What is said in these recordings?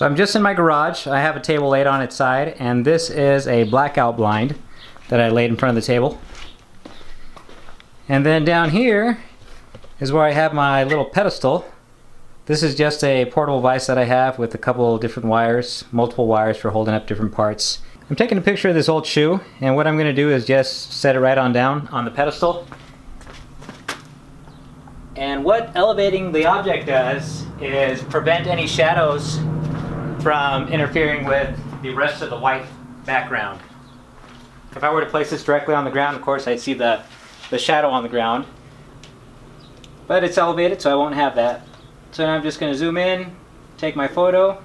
So I'm just in my garage. I have a table laid on its side, and this is a blackout blind that I laid in front of the table. And then down here is where I have my little pedestal. This is just a portable vise that I have with a couple of different wires, multiple wires for holding up different parts. I'm taking a picture of this old shoe, and what I'm going to do is just set it right on down on the pedestal. And what elevating the object does is prevent any shadows from interfering with the rest of the white background. If I were to place this directly on the ground, of course, I'd see the, the shadow on the ground. But it's elevated, so I won't have that. So now I'm just going to zoom in, take my photo.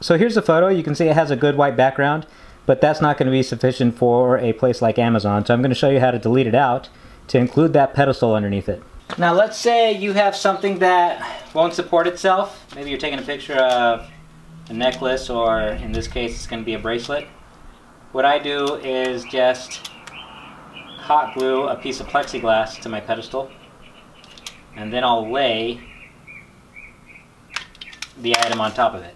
So here's the photo. You can see it has a good white background, but that's not going to be sufficient for a place like Amazon. So I'm going to show you how to delete it out to include that pedestal underneath it. Now let's say you have something that won't support itself. Maybe you're taking a picture of a necklace or in this case it's going to be a bracelet. What I do is just hot glue a piece of plexiglass to my pedestal and then I'll lay the item on top of it.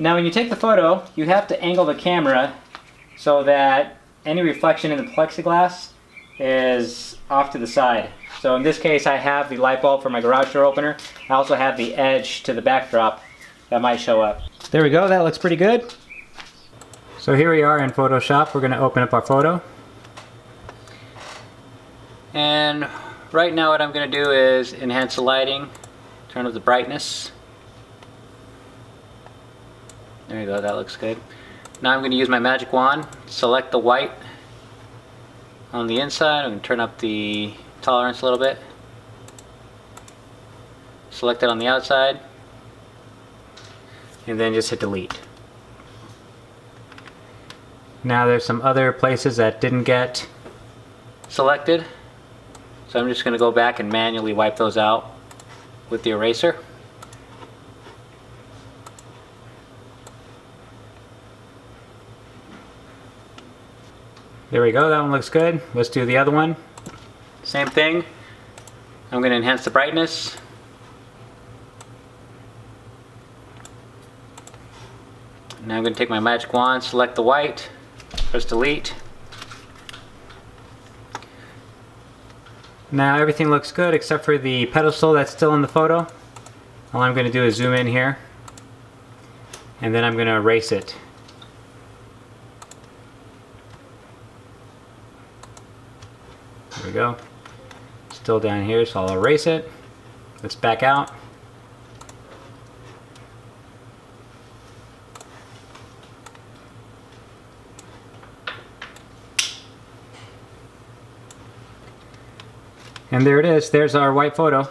Now when you take the photo, you have to angle the camera so that any reflection in the plexiglass is off to the side. So in this case I have the light bulb for my garage door opener. I also have the edge to the backdrop that might show up. There we go, that looks pretty good. So here we are in Photoshop. We're going to open up our photo. And right now what I'm going to do is enhance the lighting, turn up the brightness. There you go, that looks good. Now I'm going to use my magic wand, select the white on the inside. I'm going to turn up the tolerance a little bit. Select it on the outside. And then just hit delete. Now there's some other places that didn't get selected. So I'm just going to go back and manually wipe those out with the eraser. There we go, that one looks good. Let's do the other one. Same thing. I'm going to enhance the brightness. Now I'm going to take my magic wand, select the white, press delete. Now everything looks good except for the pedestal that's still in the photo. All I'm going to do is zoom in here and then I'm going to erase it. There we go. Still down here, so I'll erase it. Let's back out. And there it is. There's our white photo.